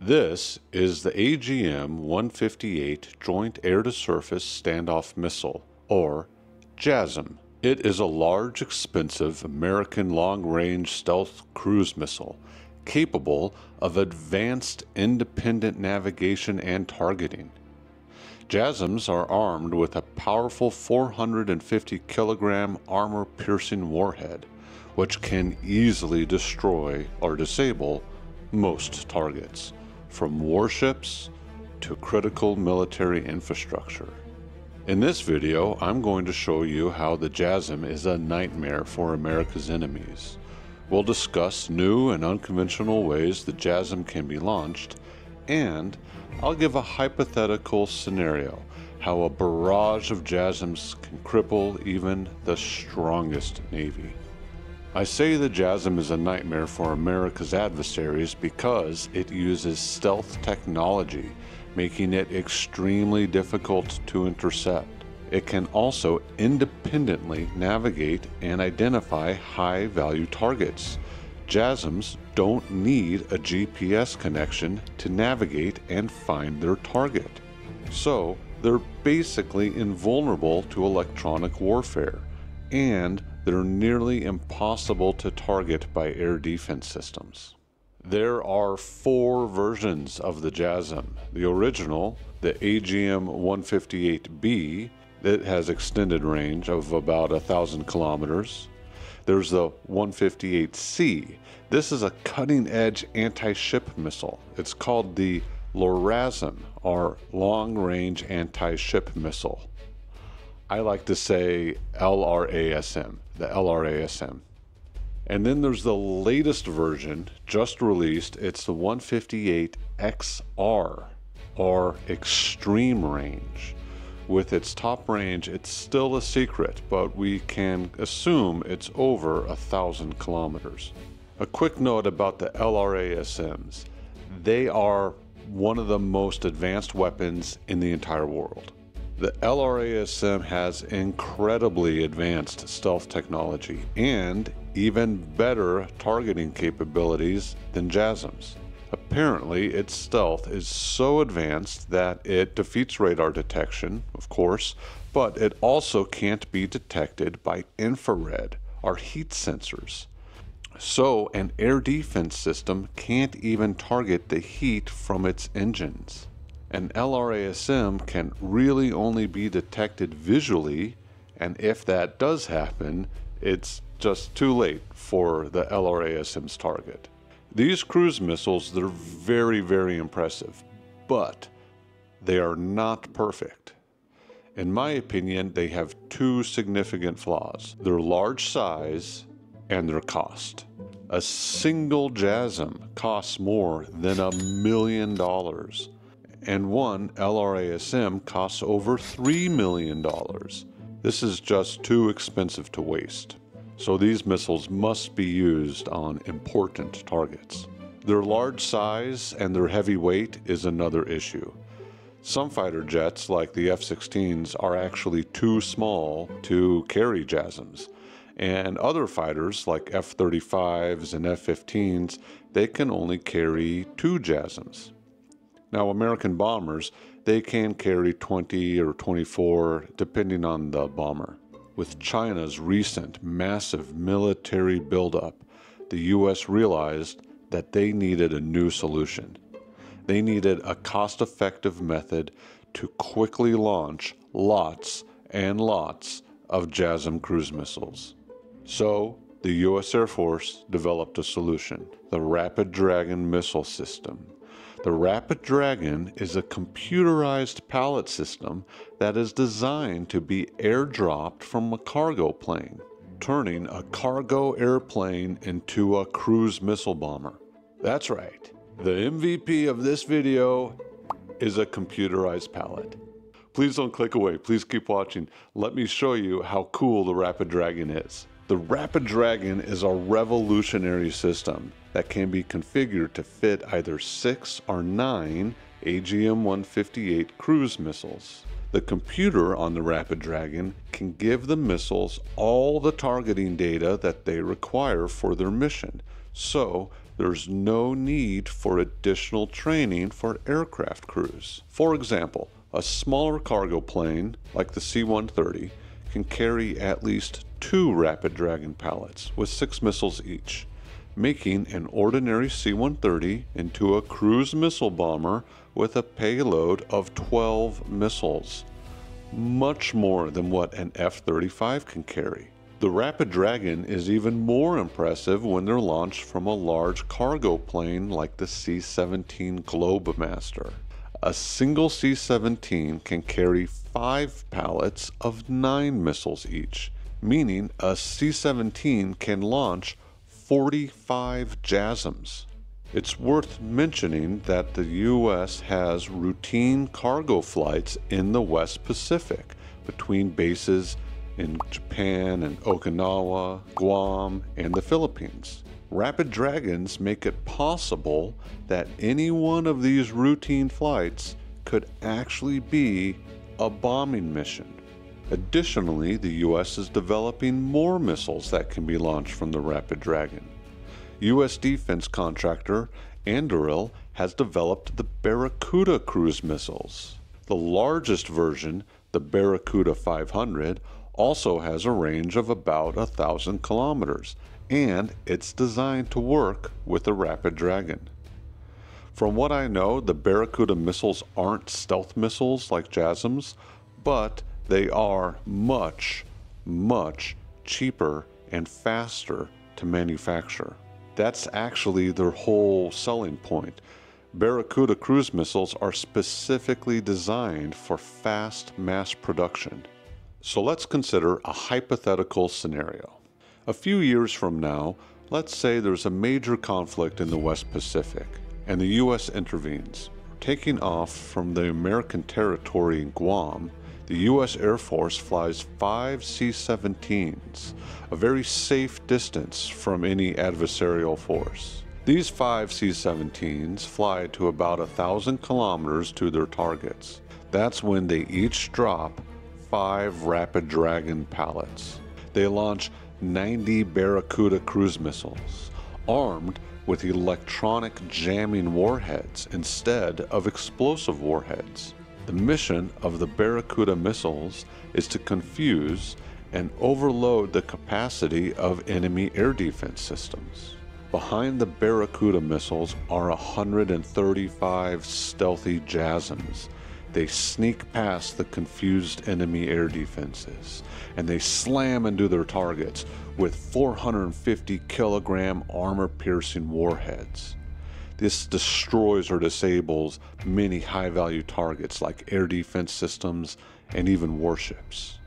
This is the AGM-158 Joint Air-to-Surface Standoff Missile, or JASSM. It is a large, expensive American long-range stealth cruise missile capable of advanced independent navigation and targeting. JASSMs are armed with a powerful 450 kilogram armor piercing warhead, which can easily destroy or disable most targets from warships to critical military infrastructure. In this video, I'm going to show you how the JASSM is a nightmare for America's enemies. We'll discuss new and unconventional ways the JASSM can be launched, and I'll give a hypothetical scenario how a barrage of JASSMs can cripple even the strongest Navy. I say the JASSM is a nightmare for America's adversaries because it uses stealth technology, making it extremely difficult to intercept. It can also independently navigate and identify high value targets. JASSMs don't need a GPS connection to navigate and find their target. So, they're basically invulnerable to electronic warfare, and they're nearly impossible to target by air defense systems. There are four versions of the JASSM. The original, the AGM 158B, that has extended range of about a thousand kilometers. There's the 158C. This is a cutting edge anti ship missile. It's called the LORASM, or Long Range Anti Ship Missile. I like to say LRASM, the LRASM. And then there's the latest version, just released. It's the 158XR, or Extreme Range. With its top range, it's still a secret, but we can assume it's over a thousand kilometers. A quick note about the LRASMs. They are one of the most advanced weapons in the entire world. The LRASM has incredibly advanced stealth technology and even better targeting capabilities than JASSMs. Apparently, its stealth is so advanced that it defeats radar detection, of course, but it also can't be detected by infrared or heat sensors. So, an air defense system can't even target the heat from its engines. An LRASM can really only be detected visually, and if that does happen, it's just too late for the LRASM's target. These cruise missiles, they're very, very impressive, but they are not perfect. In my opinion, they have two significant flaws their large size and their cost. A single JASSM costs more than a million dollars and one LRASM costs over $3 million. This is just too expensive to waste. So these missiles must be used on important targets. Their large size and their heavy weight is another issue. Some fighter jets, like the F 16s, are actually too small to carry JASSMs. And other fighters, like F 35s and F 15s, they can only carry two JASSMs. Now, American bombers, they can carry 20 or 24, depending on the bomber. With China's recent massive military buildup, the U.S. realized that they needed a new solution. They needed a cost effective method to quickly launch lots and lots of JASSM cruise missiles. So, the U.S. Air Force developed a solution the Rapid Dragon missile system. The Rapid Dragon is a computerized pallet system that is designed to be airdropped from a cargo plane, turning a cargo airplane into a cruise missile bomber. That's right. The MVP of this video is a computerized pallet. Please don't click away. Please keep watching. Let me show you how cool the Rapid Dragon is. The Rapid Dragon is a revolutionary system that can be configured to fit either six or nine AGM 158 cruise missiles. The computer on the Rapid Dragon can give the missiles all the targeting data that they require for their mission, so there's no need for additional training for aircraft crews. For example, a smaller cargo plane, like the C 130, can carry at least two Rapid Dragon pallets with six missiles each, making an ordinary C 130 into a cruise missile bomber with a payload of 12 missiles, much more than what an F 35 can carry. The Rapid Dragon is even more impressive when they're launched from a large cargo plane like the C 17 Globemaster. A single C 17 can carry five pallets of nine missiles each, meaning a C 17 can launch 45 JASSMs. It's worth mentioning that the U.S. has routine cargo flights in the West Pacific between bases in Japan and Okinawa, Guam, and the Philippines. Rapid Dragons make it possible that any one of these routine flights could actually be a bombing mission. Additionally, the U.S. is developing more missiles that can be launched from the Rapid Dragon. U.S. defense contractor Anduril has developed the Barracuda cruise missiles. The largest version, the Barracuda 500, also has a range of about a thousand kilometers, and it's designed to work with the Rapid Dragon. From what I know, the Barracuda missiles aren't stealth missiles like JASSMs, but they are much, much cheaper and faster to manufacture. That's actually their whole selling point. Barracuda cruise missiles are specifically designed for fast mass production. So let's consider a hypothetical scenario. A few years from now, let's say there's a major conflict in the West Pacific and the U.S. intervenes. Taking off from the American territory in Guam, the U.S. Air Force flies five C 17s, a very safe distance from any adversarial force. These five C 17s fly to about a thousand kilometers to their targets. That's when they each drop five Rapid Dragon pallets. They launch 90 Barracuda cruise missiles, armed with electronic jamming warheads instead of explosive warheads. The mission of the Barracuda missiles is to confuse and overload the capacity of enemy air defense systems. Behind the Barracuda missiles are 135 stealthy JASSMs they sneak past the confused enemy air defenses and they slam into their targets with 450 kilogram armor piercing warheads. This destroys or disables many high value targets like air defense systems and even warships.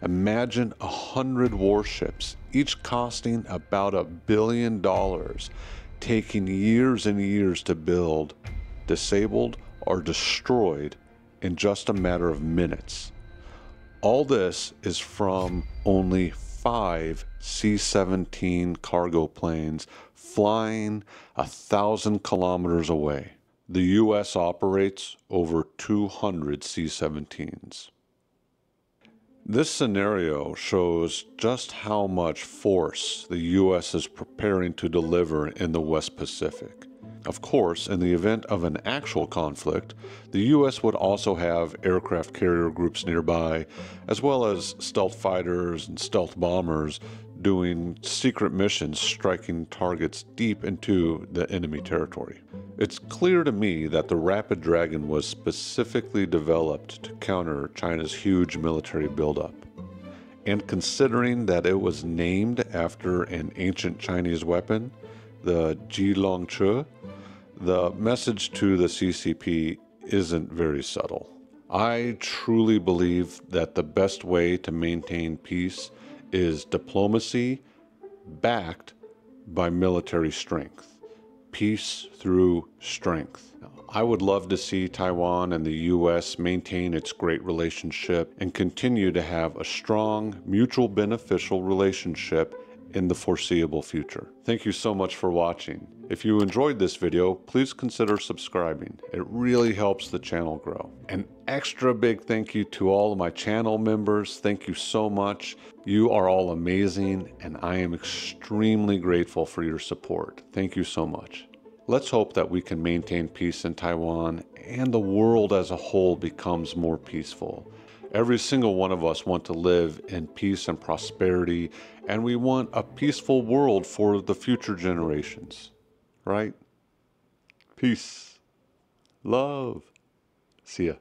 Imagine a hundred warships, each costing about a billion dollars, taking years and years to build, disabled or destroyed in just a matter of minutes. All this is from only five C 17 cargo planes flying a thousand kilometers away. The U.S. operates over 200 C 17s. This scenario shows just how much force the U.S. is preparing to deliver in the West Pacific. Of course, in the event of an actual conflict, the U.S. would also have aircraft carrier groups nearby, as well as stealth fighters and stealth bombers doing secret missions striking targets deep into the enemy territory. It's clear to me that the Rapid Dragon was specifically developed to counter China's huge military buildup. And considering that it was named after an ancient Chinese weapon, the Chi, the message to the CCP isn't very subtle. I truly believe that the best way to maintain peace is diplomacy backed by military strength. Peace through strength. I would love to see Taiwan and the U.S. maintain its great relationship and continue to have a strong, mutual beneficial relationship in the foreseeable future. Thank you so much for watching. If you enjoyed this video, please consider subscribing. It really helps the channel grow. An extra big thank you to all of my channel members. Thank you so much. You are all amazing, and I am extremely grateful for your support. Thank you so much. Let's hope that we can maintain peace in Taiwan and the world as a whole becomes more peaceful. Every single one of us want to live in peace and prosperity, and we want a peaceful world for the future generations, right? Peace. Love. See ya.